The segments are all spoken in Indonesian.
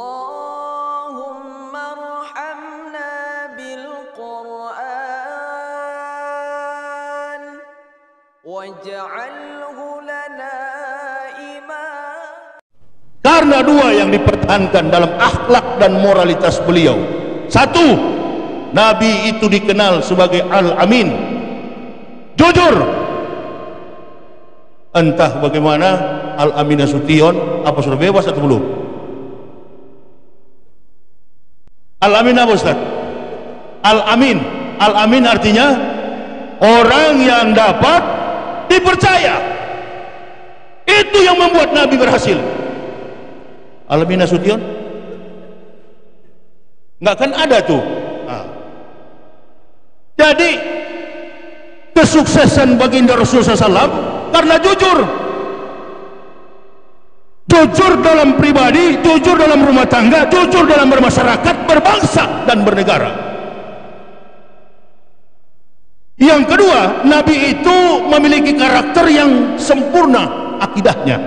اللهم ارحمنا بالقرآن واجعله لنا إماما Karena dua yang dipertahankan dalam akhlak dan moralitas beliau. Satu, Nabi itu dikenal sebagai Al-Amin. Jujur. Entah bagaimana Al-Amin Nasution, apa sudah bebas atau belum? Al-Amin apa Ustaz? Al-Amin. Al-Amin artinya orang yang dapat dipercaya. Itu yang membuat Nabi berhasil. Al-Amin Nasution? Enggak kan ada tuh. Nah. Jadi kesuksesan baginda Rasulullah SAW karena jujur. Jujur dalam pribadi, jujur dalam rumah tangga, jujur dalam bermasyarakat, berbangsa dan bernegara. Yang kedua, Nabi itu memiliki karakter yang sempurna akidahnya.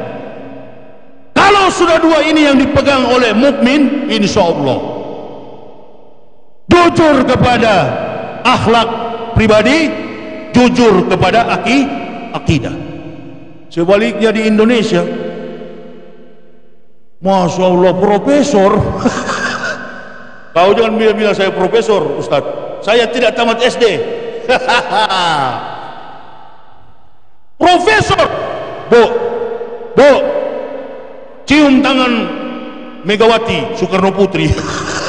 Kalau sudah dua ini yang dipegang oleh mukmin, insya Allah jujur kepada akhlak pribadi, jujur kepada aki, akidah. Sebaliknya di Indonesia, Masya Allah profesor. Kau jangan bilang-bilang saya profesor Ustaz Saya tidak tamat SD Profesor! Bu Bu Cium tangan Megawati Soekarno Putri.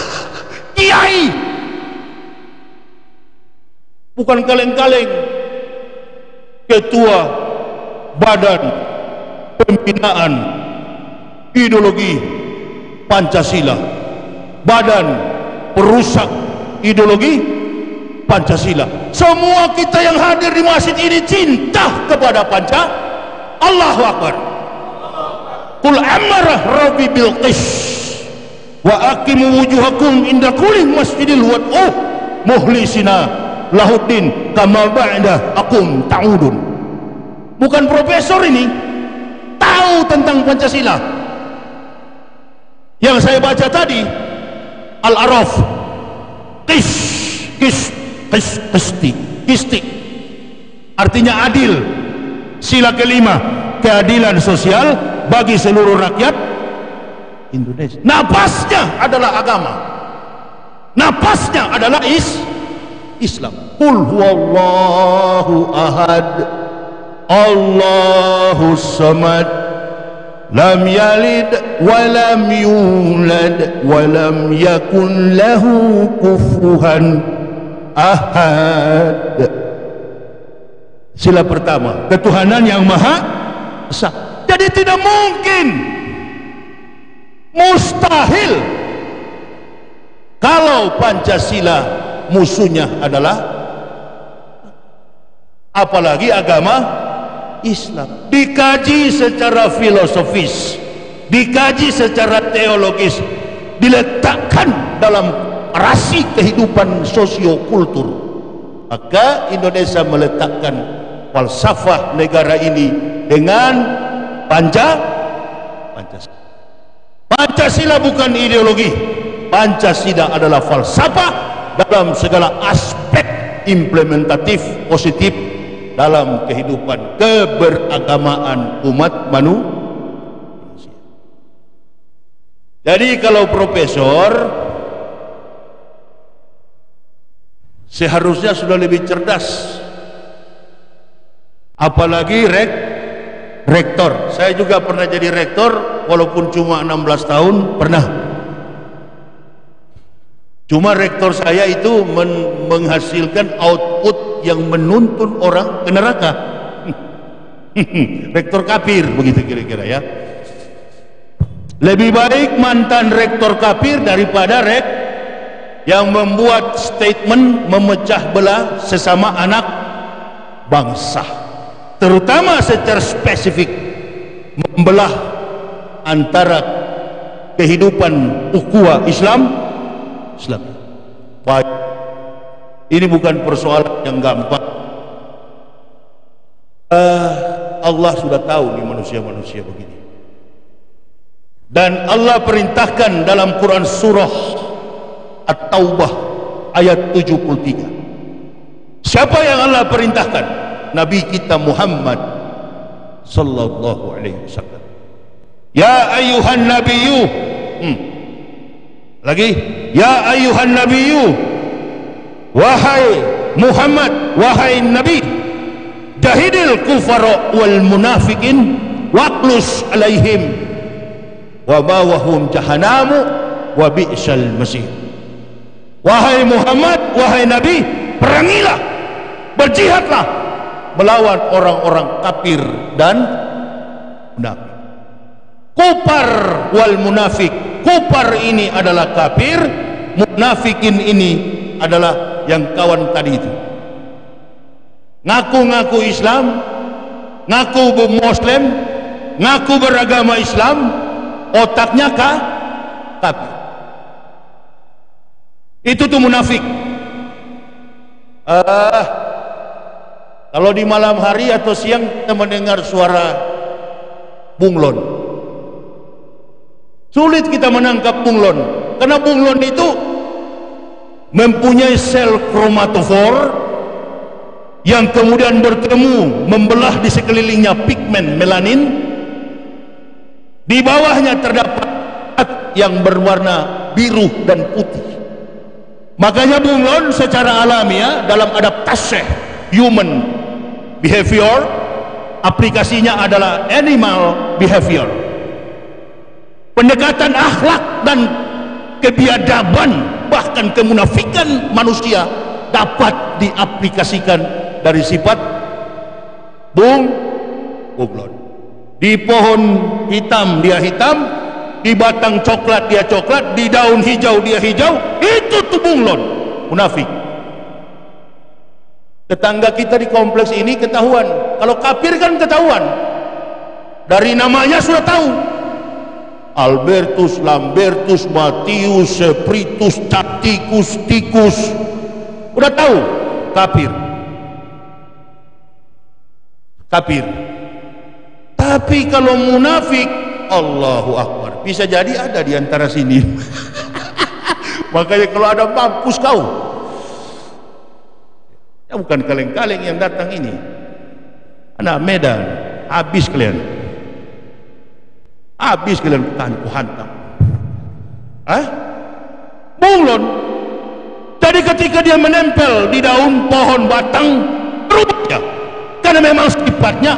Kiai! Bukan kaleng-kaleng. Ketua Badan Pembinaan ideologi Pancasila. Badan perusak ideologi Pancasila. Semua kita yang hadir di masjid ini cinta kepada Panca Allahu Akbar. Qul amarah Rabbi bil wa aqimu wujuhakum inda kulli masjidil wad'uh muhlisina lahuddin kama ba'da akum ta'udun. Bukan profesor ini. Tahu tentang Pancasila yang saya baca tadi Al-Araf. Kis Kis Kis Kisti Kisti artinya adil. Sila kelima keadilan sosial bagi seluruh rakyat Indonesia. Napasnya adalah agama. Napasnya adalah is Islam. Qul huwallahu ahad. Allahu samad lam yulad wa lam yakun lahu kufuhan ahad sila pertama ketuhanan yang maha esa. Jadi tidak mungkin. Mustahil. Kalau Pancasila musuhnya adalah apalagi agama Islam. Dikaji secara filosofis dikaji secara teologis diletakkan dalam rasi kehidupan sosiokultur. Maka Indonesia meletakkan falsafah negara ini dengan panca Pancasila. Pancasila bukan ideologi. Pancasila adalah falsafah dalam segala aspek implementatif positif dalam kehidupan keberagamaan umat manusia. Jadi kalau profesor seharusnya sudah lebih cerdas. Apalagi rek rektor. Saya juga pernah jadi rektor walaupun cuma 16 tahun pernah. Cuma rektor saya itu men menghasilkan output yang menuntun orang ke neraka. rektor kafir begitu kira-kira ya. Lebih baik mantan rektor kafir daripada rek yang membuat statement memecah belah sesama anak bangsa. Terutama secara spesifik membelah antara kehidupan ukhuwah Islam Islam. Ini bukan persoalan yang gampang. Uh, Allah sudah tahu nih manusia-manusia begini. dan Allah perintahkan dalam Quran surah At-Taubah ayat 73 siapa yang Allah perintahkan Nabi kita Muhammad sallallahu alaihi wasallam ya ayuhan nabiyyu hmm. Lagi ya ayuhan nabiyyu wahai Muhammad wahai nabi jahidil kufara wal munafikin waqlus alaihim wa bawahum jahannamu wa bi'sal masir wahai Muhammad wahai Nabi perangilah berjihadlah melawan orang-orang kafir dan munafik kupar wal munafik kupar ini adalah kafir munafikin ini adalah yang kawan tadi itu. Ngaku-ngaku Islam ngaku muslim ngaku beragama Islam otaknya kah? kafir. Itu tuh munafik uh, kalau di malam hari atau siang kita mendengar suara bunglon sulit kita menangkap bunglon karena bunglon itu mempunyai sel kromatofor yang kemudian bertemu membelah di sekelilingnya pigmen melanin di bawahnya terdapat yang berwarna biru dan putih. Makanya bunglon secara alamiah dalam adaptasi human behavior aplikasinya adalah animal behavior. Pendekatan akhlak dan kebiadaban bahkan kemunafikan manusia dapat diaplikasikan dari sifat bung bunglon di pohon hitam dia hitam di batang coklat dia coklat di daun hijau dia hijau itu tuh bunglon munafik. Tetangga kita di kompleks ini ketahuan. Kalau kafir kan ketahuan. Dari namanya sudah tahu Albertus, Lambertus, Matius, Sepritus, Catikus, Tikus udah tahu kafir kafir tapi kalau munafik, Allahu Akbar. Bisa jadi ada di antara sini. Makanya kalau ada mampus kau. Ya bukan kaleng-kaleng yang datang ini. Anak Medan, habis kalian. Habis kalian tahan ku hantam. Hah? Bunglon. Jadi ketika dia menempel di daun pohon batang, berubah Karena memang sifatnya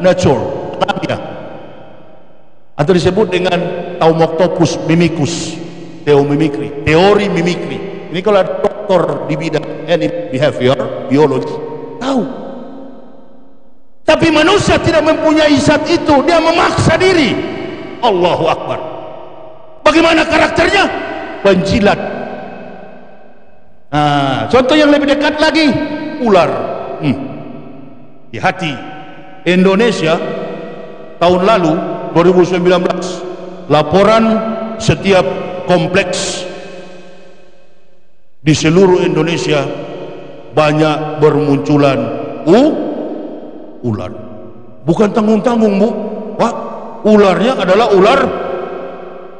natural alamiah atau disebut dengan Taumoctopus mimicus teomimikri teori mimikri ini kalau ada doktor di bidang animal behavior biologi tahu tapi manusia tidak mempunyai zat itu dia memaksa diri Allahu Akbar. Bagaimana karakternya? Penjilat. Nah, contoh yang lebih dekat lagi ular. Hmm. di hati. Indonesia tahun lalu 2019 laporan setiap kompleks di seluruh Indonesia banyak bermunculan u ular. Bukan tanggung-tanggung bu ularnya adalah ular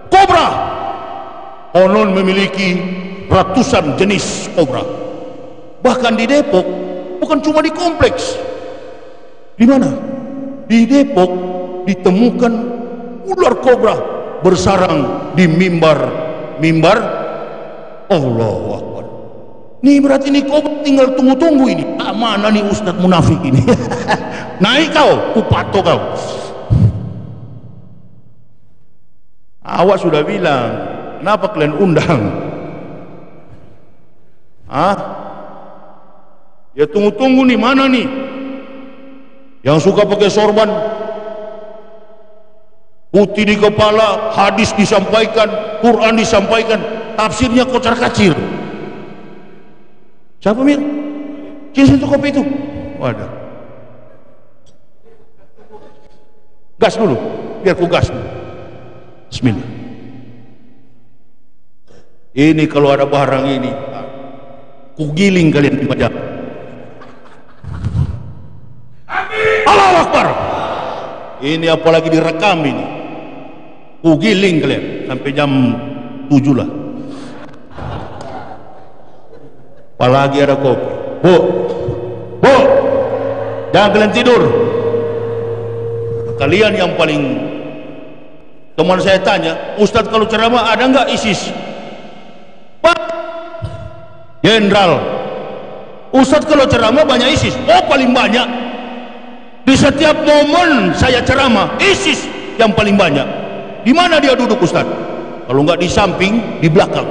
kobra. Konon memiliki ratusan jenis kobra. Bahkan di Depok bukan cuma di kompleks. Di mana? Di Depok ditemukan ular kobra bersarang di mimbar mimbar Allahu Akbar. Ini berarti ini kobra tinggal tunggu-tunggu ini. Ah, mana nih Ustaz munafik ini? Naik kau kupato kau awak sudah bilang kenapa kalian undang ah ya tunggu-tunggu nih mana nih yang suka pakai sorban putih di kepala, hadis disampaikan, Quran disampaikan, tafsirnya kocar kacir. Siapa Mir? Cina itu kopi itu? Waduh. Gas dulu, biar ku gas dulu. Bismillah. Ini kalau ada barang ini, ku giling kalian di wajah. Allah Akbar. Ini apalagi direkam ini. ku giling kalian sampai jam 7 lah apalagi ada kopi bu bu jangan kalian tidur kalian yang paling teman saya tanya Ustadz kalau ceramah ada nggak ISIS? Pak Jenderal. Ustadz kalau ceramah banyak ISIS? Oh paling banyak. Di setiap momen saya ceramah ISIS yang paling banyak. Di mana dia duduk Ustadz? Kalau nggak di samping di belakang.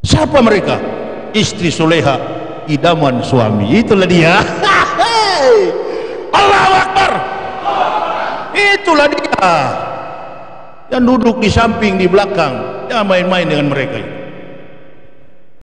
Siapa mereka? Istri soleha idaman suami. Itulah dia. Allahu Akbar. Itulah dia yang duduk di samping di belakang jangan main-main dengan mereka